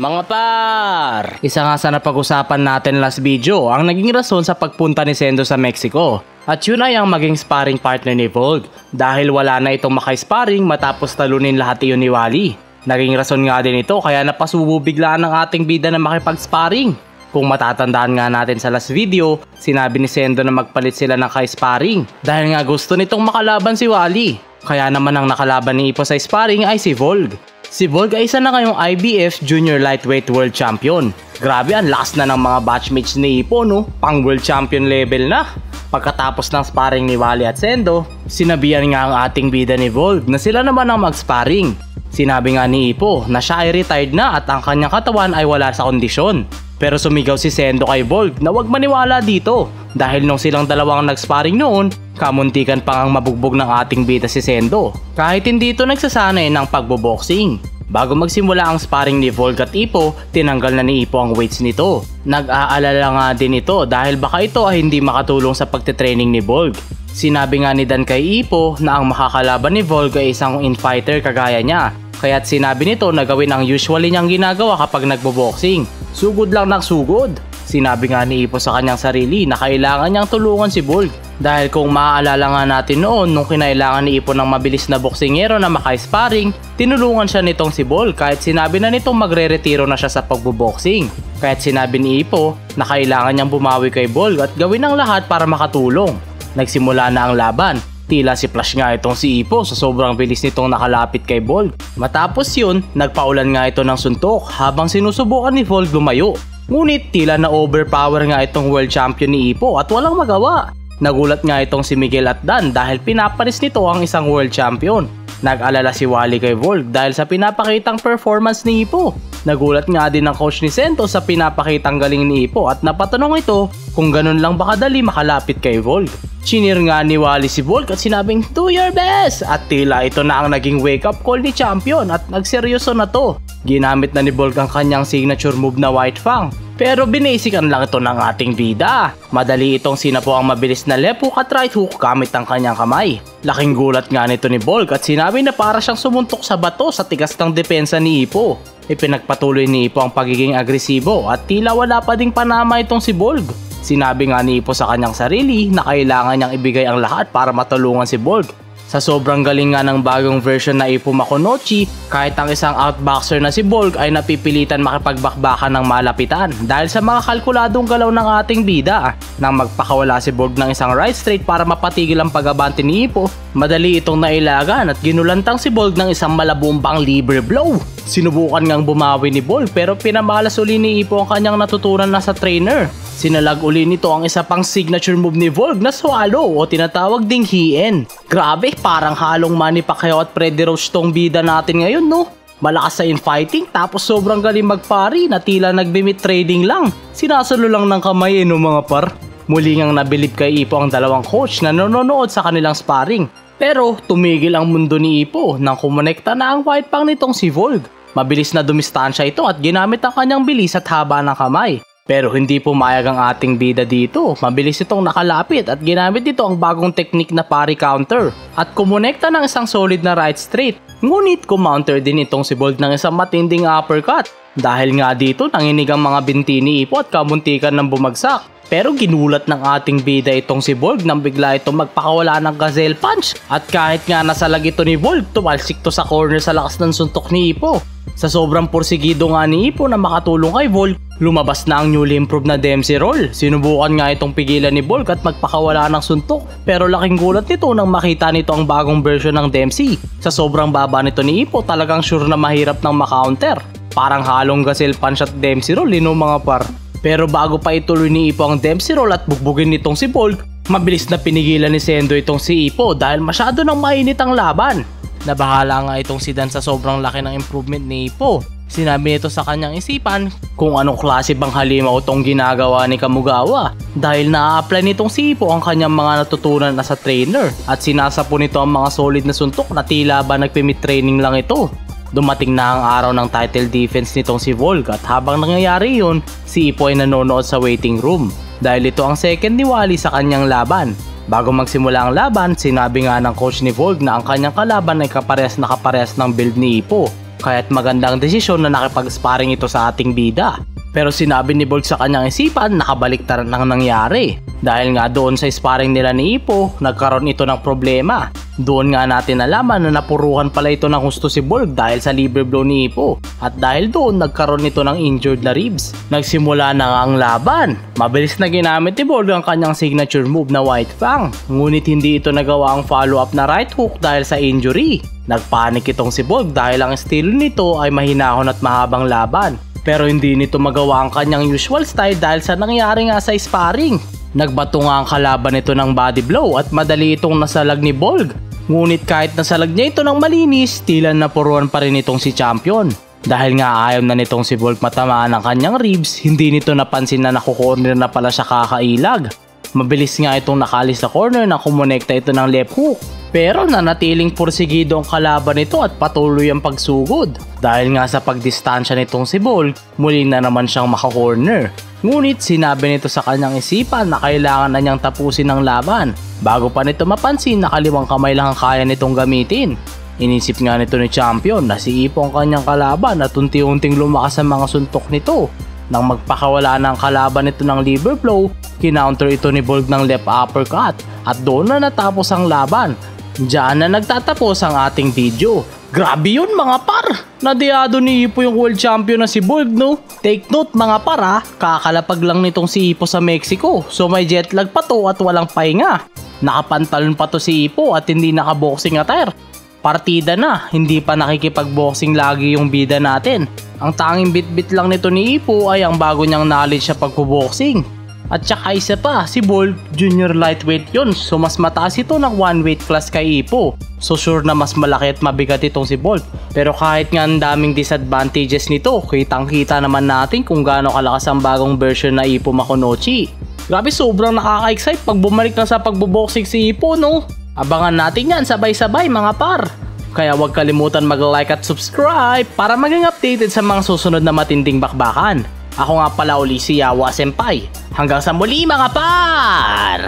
Mga par! Isa nga sa napag-usapan natin last video ang naging rason sa pagpunta ni Sendo sa Mexico. At yun ay ang maging sparring partner ni Volk dahil wala na itong makay-sparring matapos talunin lahat iyon ni Wally. Naging rason nga din ito kaya napasubo biglaan ng ating bida na makipag-sparring. Kung matatandaan nga natin sa last video, sinabi ni Sendo na magpalit sila ng kay-sparring dahil nga gusto nitong makalaban si Wally. Kaya naman ang nakalaban ni Ipo sa sparring ay si Volg. Si Volg ay isa na ngayong IBF Junior Lightweight World Champion. Grabe ang lakas na ng mga batchmates ni Ipo no, pang World Champion level na. Pagkatapos ng sparring ni Wally at Sendo, sinabihan nga ang ating bida ni Volg na sila naman ang mag-sparring. Sinabi nga ni Ipo na siya ay retired na at ang kanyang katawan ay wala sa kondisyon. Pero sumigaw si Sendo kay Volg na wag maniwala dito dahil nung silang dalawang nag-sparring noon, kamuntikan pa ang mabugbog ng ating bida si Sendo. Kahit hindi ito nagsasanay ng pagboboxing. Bago magsimula ang sparring ni Volg at Ipo, tinanggal na ni Ipo ang weights nito. Nag-aalala nga din ito dahil baka ito ay hindi makatulong sa pagtitraining ni Volg. Sinabi nga ni Dan kay Ipo na ang makakalaban ni Volg ay isang infighter kagaya niya. Kaya't sinabi nito na gawin ang usually niyang ginagawa kapag nagboboxing. Sugod lang ng sugod. Sinabi nga ni Ipo sa kanyang sarili na kailangan niyang tulungan si Volg dahil kung maaalala nga natin noon nung kinailangan ni Ipo ng mabilis na boksingero na makay-sparring, tinulungan siya nitong si Bol kahit sinabi na nitong magre-retiro na siya sa pagboboxing. Kahit sinabi ni Ipo na kailangan niyang bumawi kay Bol at gawin ang lahat para makatulong. Nagsimula na ang laban Tila si Flash nga itong si Ipo sa sobrang bilis nitong nakalapit kay Volk. Matapos yun, nagpaulan nga ito ng suntok habang sinusubukan ni Volk lumayo. Ngunit tila na overpower nga itong world champion ni Ipo at walang magawa. Nagulat nga itong si Miguel at Dan dahil pinapanis nito ang isang world champion. Nag-alala si Wally kay Volk dahil sa pinapakitang performance ni Ipo. Nagulat nga din ang coach ni Sento sa pinapakitang galing ni Ipo at napatanong ito kung ganun lang ba kadali makalapit kay Volk. Chinir nga ni Wally si Volk at sinabing do your best at tila ito na ang naging wake up call ni champion at nagseryoso na to. Ginamit na ni Volk ang kanyang signature move na White Fang pero binasican lang ito ng ating bida. Madali itong sinapo ang mabilis na left hook at right hook gamit ang kanyang kamay. Laking gulat nga nito ni Volk at sinabi na para siyang sumuntok sa bato sa tigas ng depensa ni Ipo. Ipinagpatuloy ni Ipo ang pagiging agresibo at tila wala pa ding panama itong si Volk. Sinabi nga ni Ipo sa kanyang sarili na kailangan niyang ibigay ang lahat para matulungan si Volk sa sobrang galing nga ng bagong version na Ipo Makonochi, kahit ang isang outboxer na si Volk ay napipilitan makipagbakbakan ng malapitan dahil sa mga kalkuladong galaw ng ating bida. Nang magpakawala si Volk ng isang right straight para mapatigil ang pag-abante ni Ipo, madali itong nailagan at ginulantang si Volk ng isang malabumbang libre blow. Sinubukan ngang bumawi ni Volk pero pinamalas uli ni Ipo ang kanyang natutunan na sa trainer. Sinalag uli nito ang isa pang signature move ni Volk na swallow o tinatawag ding hien. Grabe, parang halong Manny Pacquiao at Freddy Roach tong bida natin ngayon no? Malakas sa infighting tapos sobrang galing magpari na tila nagbimit trading lang. Sinasalo lang ng kamay eh no mga par. Muli ngang nabilib kay Ipo ang dalawang coach na nanonood sa kanilang sparring. Pero tumigil ang mundo ni Ipo nang kumonekta na ang white pang nitong si Volk. Mabilis na dumistansya ito at ginamit ang kanyang bilis at haba ng kamay. Pero hindi pumayag ang ating bida dito. Mabilis itong nakalapit at ginamit dito ang bagong teknik na pari counter at kumonekta ng isang solid na right straight. Ngunit kumounter din itong si Bold ng isang matinding uppercut. Dahil nga dito nanginig ang mga binti ni Ipo at kamuntikan ng bumagsak. Pero ginulat ng ating bida itong si Volk nang bigla itong magpakawala ng gazelle punch. At kahit nga nasa lag ito ni Volk, tumalsik to sa corner sa lakas ng suntok ni Ipo. Sa sobrang porsigido nga ni Ipo na makatulong kay Volk, lumabas na ang newly improved na Dempsey roll. Sinubukan nga itong pigilan ni Volk at magpakawala ng suntok pero laking gulat nito nang makita nito ang bagong version ng Dempsey. Sa sobrang baba nito ni Ipo talagang sure na mahirap nang makounter. Parang halong gazelle punch at Dempsey roll, lino mga par. Pero bago pa ituloy ni Ipo ang Dempsey roll at bugbugin nitong si Volk, mabilis na pinigilan ni Sendo itong si Ipo dahil masyado nang mainit ang laban. Nabahala nga itong si Dan sa sobrang laki ng improvement ni Ipo. Sinabi nito sa kanyang isipan kung anong klase bang halimaw tong ginagawa ni Kamugawa dahil na-apply nitong si Ipo ang kanyang mga natutunan na sa trainer at sinasapo nito ang mga solid na suntok na tila ba nagpimit training lang ito. Dumating na ang araw ng title defense nitong si Volk at habang nangyayari yun, si Ipo ay nanonood sa waiting room dahil ito ang second ni Wally sa kanyang laban. Bago magsimula ang laban, sinabi nga ng coach ni Volk na ang kanyang kalaban ay kaparehas na kaparehas ng build ni Ipo. kaya't magandang desisyon na nakipag-sparring ito sa ating bida. Pero sinabi ni Bolg sa kanyang isipan, nakabaliktaran lang nangyari. Dahil nga doon sa sparring nila ni Ipo, nagkaroon ito ng problema. Doon nga natin nalaman na napuruhan pala ito ng gusto si Bolg dahil sa liver blow ni Ipo. At dahil doon, nagkaroon ito ng injured na ribs. Nagsimula na nga ang laban. Mabilis na ginamit ni Bolg ang kanyang signature move na White Fang. Ngunit hindi ito nagawa ang follow-up na right hook dahil sa injury. Nagpanik itong si Bolg dahil ang estilo nito ay mahinahon at mahabang laban. Pero hindi nito magawa ang kanyang usual style dahil sa nangyari nga sa sparring. Nagbato nga ang kalaban nito ng body blow at madali itong nasalag ni Bolg. Ngunit kahit nasalag niya ito ng malinis, tila napuruan pa rin itong si Champion. Dahil nga ayaw na nitong si Bolg matamaan ng kanyang ribs, hindi nito napansin na nakukorner na pala siya kakailag. Mabilis nga itong nakalis sa corner na kumonekta ito ng left hook. Pero nanatiling porsigido ang kalaban nito at patuloy ang pagsugod. Dahil nga sa pagdistansya nitong si Bolg, muli na naman siyang makakorner. Ngunit sinabi nito sa kanyang isipan na kailangan na niyang tapusin ang laban. Bago pa nito mapansin na kaliwang kamay lang ang kaya nitong gamitin. Inisip nga nito ni Champion na si Ipo ang kanyang kalaban at unti-unting lumakas ang mga suntok nito. Nang magpakawala ng kalaban nito ng liver blow, kinounter ito ni Bolg ng left uppercut at doon na natapos ang laban Diyan na nagtatapos ang ating video. Grabe yun mga par! Nadiyado ni Ipo yung world champion na si Bulg no? Take note mga par ha, kakalapag lang nitong si Ipo sa Mexico. So may jet lag pa to at walang pahinga. Nakapantalon pa to si Ipo at hindi nakaboxing attire. Partida na, hindi pa nakikipagboxing lagi yung bida natin. Ang tanging bit-bit lang nito ni Ipo ay ang bago niyang knowledge sa pagboboxing. At saka isa pa, si Bolt, junior lightweight yon So mas mataas ito ng one weight class kay Ipo. So sure na mas malaki at mabigat itong si Bolt. Pero kahit nga ang daming disadvantages nito, kitang kita naman natin kung gaano kalakas ang bagong version na Ipo Makonochi. Grabe sobrang nakaka-excite pag bumalik na sa pagboboxing si Ipo no. Abangan natin yan sabay-sabay mga par. Kaya huwag kalimutan mag-like at subscribe para maging updated sa mga susunod na matinding bakbakan. Ako nga pala uli si Yawa Senpai. Hanggang sa muli mga par!